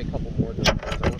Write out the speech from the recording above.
a couple more.